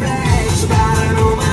bad rags about an old